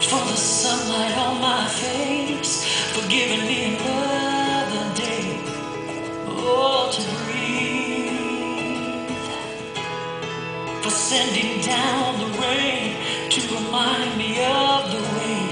For the sunlight on my face, for giving me another day. Oh, to breathe. For sending down the rain to remind me of the way.